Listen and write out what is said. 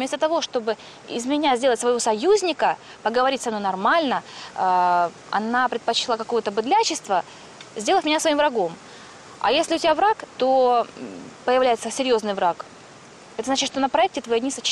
Вместо того, чтобы из меня сделать своего союзника, поговорить со мной нормально, э, она предпочла какое-то быдлячество, сделав меня своим врагом. А если у тебя враг, то появляется серьезный враг. Это значит, что на проекте твои дни сочетаются.